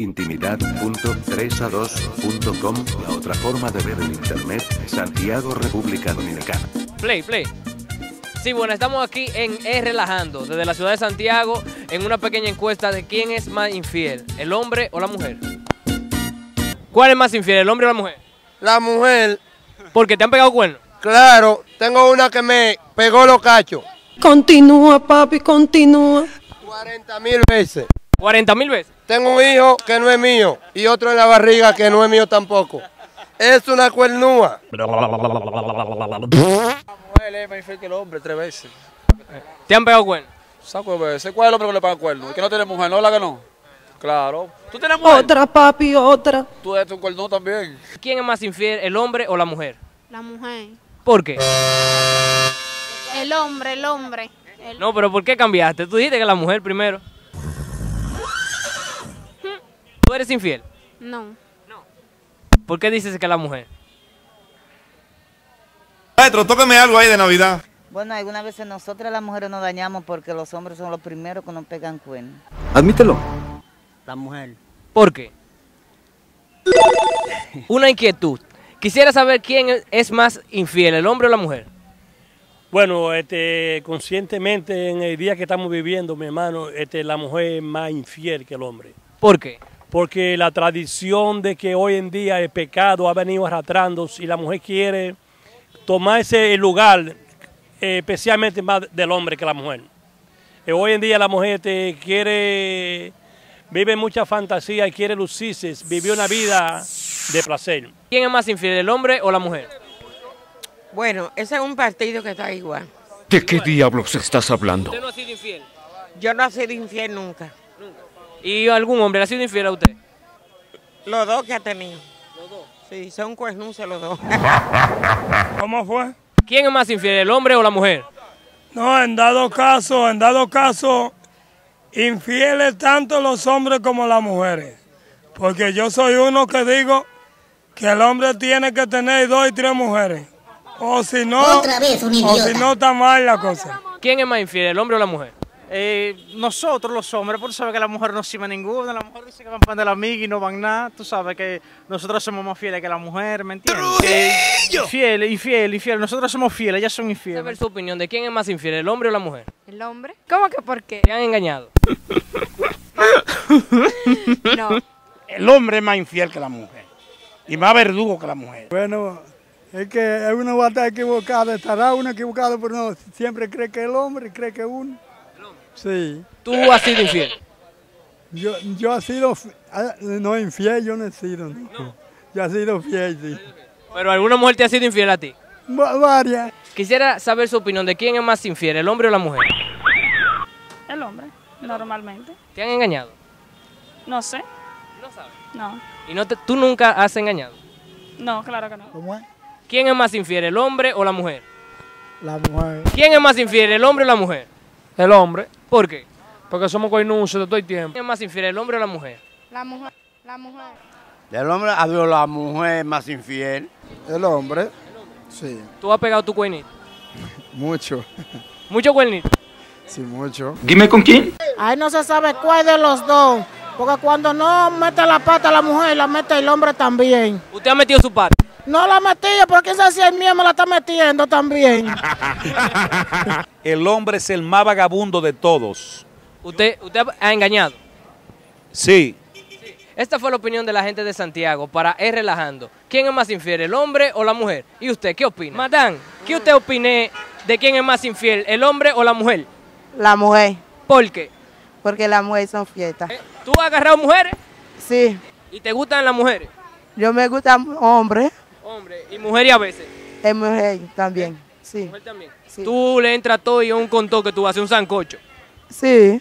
Intimidad.3a2.com, la otra forma de ver el internet, Santiago, República Dominicana. Play, play. Sí, bueno, estamos aquí en E Relajando, desde la ciudad de Santiago, en una pequeña encuesta de quién es más infiel, el hombre o la mujer. ¿Cuál es más infiel, el hombre o la mujer? La mujer, Porque te han pegado cuernos. claro, tengo una que me pegó los cachos Continúa, papi, continúa. 40 mil veces. 40 mil veces. Tengo un hijo que no es mío y otro en la barriga que no es mío tampoco. Es una cuernúa. La mujer es más infiel que el hombre tres veces. Te han pegado cuernos. Saco veces. ¿Cuál es el hombre que le paga cuerno? El que no tiene mujer, ¿no? ¿La que no? Claro. ¿Tú tienes mujer? Otra, papi, otra. Tú eres un cuerno también. ¿Quién es más infiel, el hombre o la mujer? La mujer. ¿Por qué? El hombre, el hombre. El- No, pero ¿por qué cambiaste? Tú dijiste que la mujer primero. ¿Tú eres infiel? No. ¿Por qué dices que la mujer? Maestro, tóqueme algo ahí de Navidad. Bueno, algunas veces nosotras las mujeres nos dañamos porque los hombres son los primeros que nos pegan cuernos. Admítelo. La mujer. ¿Por qué? Una inquietud. Quisiera saber quién es más infiel, el hombre o la mujer. Bueno, este, conscientemente en el día que estamos viviendo, mi hermano, este, la mujer es más infiel que el hombre. ¿Por qué? Porque la tradición de que hoy en día el pecado ha venido arrastrando y la mujer quiere tomarse el lugar, eh, especialmente más del hombre que la mujer. Eh, hoy en día la mujer este, quiere, vive mucha fantasía y quiere lucirse, vivir una vida de placer. ¿Quién es más infiel, el hombre o la mujer? Bueno, ese es un partido que está igual. ¿De qué diablos estás hablando? Usted no ha sido infiel. Yo no he sido infiel nunca. ¿Y algún hombre le ha sido infiel a usted? Los dos que ha tenido. Los dos. Sí, son cuernuces los dos. ¿Cómo fue? ¿Quién es más infiel, el hombre o la mujer? No, en dado caso, en dado caso, infieles tanto los hombres como las mujeres. Porque yo soy uno que digo que el hombre tiene que tener dos y tres mujeres. O si no, o si no está mal la cosa. ¿Quién es más infiel, el hombre o la mujer? Eh, nosotros los hombres, por saber que la mujer no sirve ninguna, la mujer dice que van para de la amiga y no van nada, tú sabes que nosotros somos más fieles que la mujer, ¿me entiendes? Eh, Infiel, infiel, infiel, nosotros somos fieles, ellas son Saber infieles. su opinión de quién es más infiel, el hombre o la mujer. ¿El hombre? ¿Cómo que por qué? ¿Te han engañado? No. El hombre es más infiel que la mujer y más verdugo que la mujer. Bueno, es que uno va a estar equivocado, estará uno equivocado, pero no, siempre cree que el hombre, cree que uno. Sí, ¿Tú has sido infiel? yo, yo he sido, ah, no infiel, yo no he sido, no. Yo he sido fiel, sí. ¿Pero alguna mujer te ha sido infiel a ti? Va- varias. Quisiera saber su opinión de quién es más infiel, el hombre o la mujer. El hombre, normalmente. ¿Te han engañado? No sé, No sabes. no. ¿Y no te- tú nunca has engañado? No, claro que no. ¿Cómo es? ¿Quién es más infiel, el hombre o la mujer? La mujer. ¿Quién es más infiel, el hombre o la mujer? El hombre, ¿Por qué? porque somos coinuces de todo el tiempo. ¿Quién es más infiel, el hombre o la mujer? La mujer. La mujer. El hombre, adiós, la mujer es más infiel. El hombre, sí, ¿Tú has pegado tu cuernito? mucho, ¿Mucho cuernito? sí, mucho. Dime con quién. Ahí no se sabe cuál de los dos. Porque cuando no mete la pata la mujer, la mete el hombre también. ¿Usted ha metido su pata? No la metía, porque esa si el mío me la está metiendo también. El hombre es el más vagabundo de todos. ¿Usted, usted ha engañado? Sí. Esta fue la opinión de la gente de Santiago para Es Relajando. ¿Quién es más infiel, el hombre o la mujer? ¿Y usted qué opina? Matán, ¿qué usted opine de quién es más infiel, el hombre o la mujer? La mujer, ¿Por qué? porque las mujeres son fiestas. Eh, ¿Tú has agarrado mujeres Sí, y te gustan las mujeres? yo me gusta hombre, Hombre, y mujeres a veces. es mujer también. Sí, Mujer también. Sí. Tú le entras todo y un contó que tú haces un sancocho. sí.